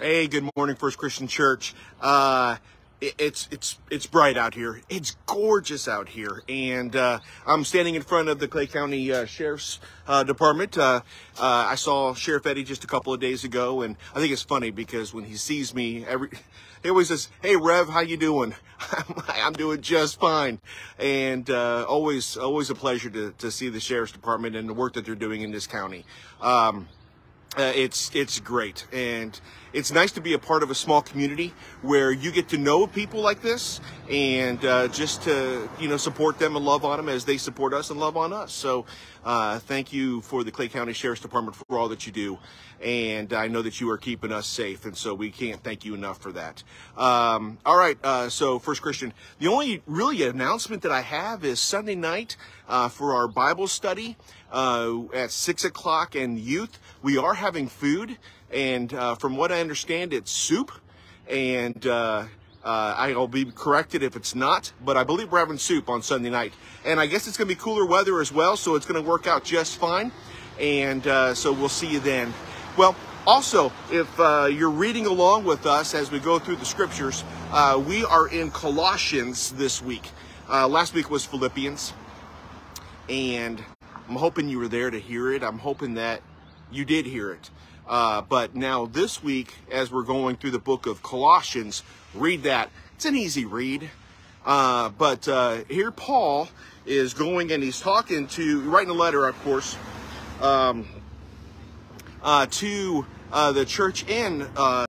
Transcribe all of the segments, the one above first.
Hey, good morning, First Christian Church. Uh, it- it's it's it's bright out here. It's gorgeous out here, and uh, I'm standing in front of the Clay County uh, Sheriff's uh, Department. Uh, uh, I saw Sheriff Eddie just a couple of days ago, and I think it's funny because when he sees me, every he always says, "Hey, Rev, how you doing?" I'm, doing just fine, and always always a pleasure to to see the Sheriff's Department and the work that they're doing in this county. Um, uh, it's it's great and it's nice to be a part of a small community where you get to know people like this and uh, just to you know support them and love on them as they support us and love on us. So uh, thank you for the clay county sheriff's department for all that you do. And i know that you are keeping us safe and so we can't thank you enough for that. Um, all right uh, so first christian the only really announcement that i have is sunday night uh, for our bible study uh, at six o'clock and youth. We are having food and uh, from what i understand it's soup and uh, uh, I'll be corrected if it's not, but I believe we're having soup on Sunday night. And I guess it's going to be cooler weather as well, so it's going to work out just fine. And uh, so we'll see you then. Well, also, if uh, you're reading along with us as we go through the scriptures, uh, we are in Colossians this week. Uh, last week was Philippians, and I'm hoping you were there to hear it. I'm hoping that you did hear it. Uh, but now this week, as we're going through the book of Colossians, read that. It's an easy read. Uh, but uh, here Paul is going and he's talking to, writing a letter, of course, um, uh, to uh, the church in uh,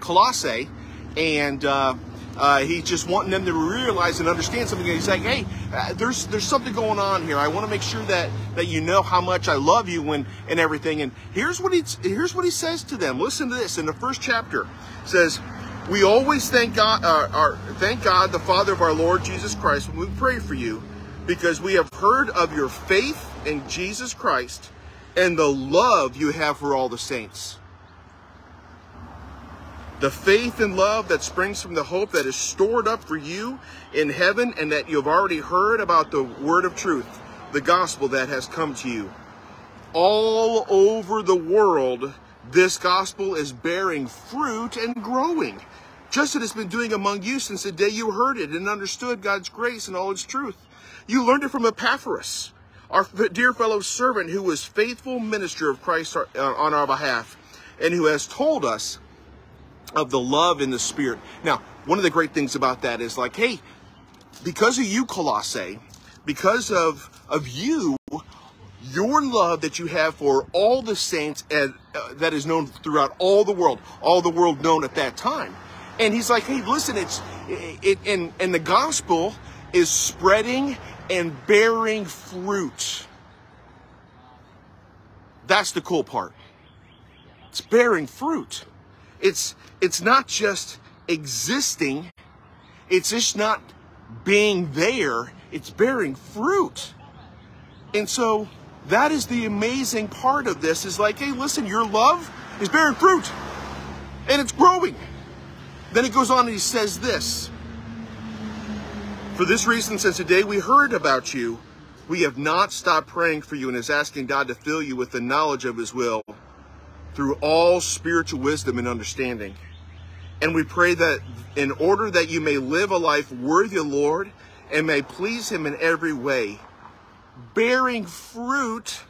Colossae, and uh, he's just wanting them to realize and understand something. He's like, "Hey, uh, there's there's something going on here. I want to make sure that that you know how much I love you and and everything." And here's what he here's what he says to them. Listen to this in the first chapter. Says. We always thank God, uh, our, thank God, the Father of our Lord Jesus Christ, when we pray for you, because we have heard of your faith in Jesus Christ and the love you have for all the saints. The faith and love that springs from the hope that is stored up for you in heaven and that you have already heard about the word of truth, the gospel that has come to you. All over the world, this gospel is bearing fruit and growing, just as it's been doing among you since the day you heard it and understood God's grace and all its truth. You learned it from Epaphras, our dear fellow servant who was faithful minister of Christ uh, on our behalf and who has told us of the love in the spirit. Now, one of the great things about that is like, hey, because of you, Colossae, because of of you, your love that you have for all the saints and uh, that is known throughout all the world, all the world known at that time. And he's like, hey, listen, it's it, and and the gospel is spreading and bearing fruit. That's the cool part. It's bearing fruit. It's it's not just existing. It's just not being there. It's bearing fruit. And so that is the amazing part of this is like, hey, listen, your love is bearing fruit and it's growing. Then it goes on and he says this For this reason, since the day we heard about you, we have not stopped praying for you and is asking God to fill you with the knowledge of his will through all spiritual wisdom and understanding. And we pray that in order that you may live a life worthy of the Lord and may please him in every way, bearing fruit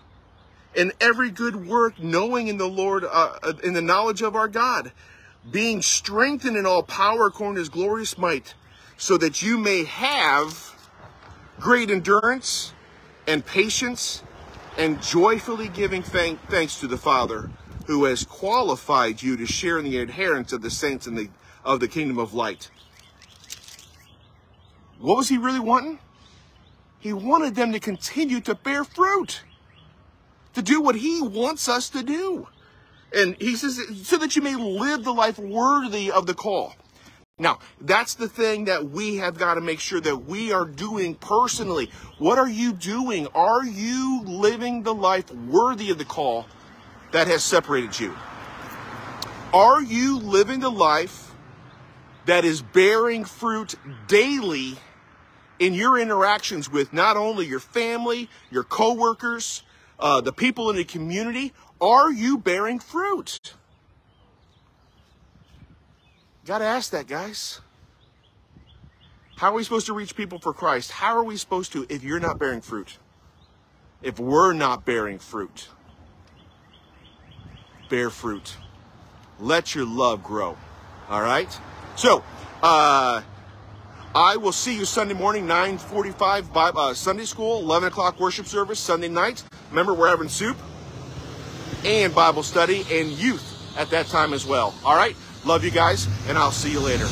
in every good work, knowing in the Lord, uh, in the knowledge of our God, being strengthened in all power according to his glorious might, so that you may have great endurance and patience and joyfully giving thank- thanks to the Father who has qualified you to share in the inheritance of the saints in the, of the kingdom of light. What was he really wanting? He wanted them to continue to bear fruit, to do what he wants us to do. And he says, so that you may live the life worthy of the call. Now, that's the thing that we have got to make sure that we are doing personally. What are you doing? Are you living the life worthy of the call that has separated you? Are you living the life that is bearing fruit daily in your interactions with not only your family, your coworkers, uh, the people in the community? Are you bearing fruit? Got to ask that, guys. How are we supposed to reach people for Christ? How are we supposed to if you're not bearing fruit? If we're not bearing fruit? Bear fruit. Let your love grow. All right? So, uh, I will see you Sunday morning, 945 Bible, uh, Sunday school, 11 o'clock worship service, Sunday night. Remember, we're having soup and Bible study and youth at that time as well. All right? Love you guys, and I'll see you later.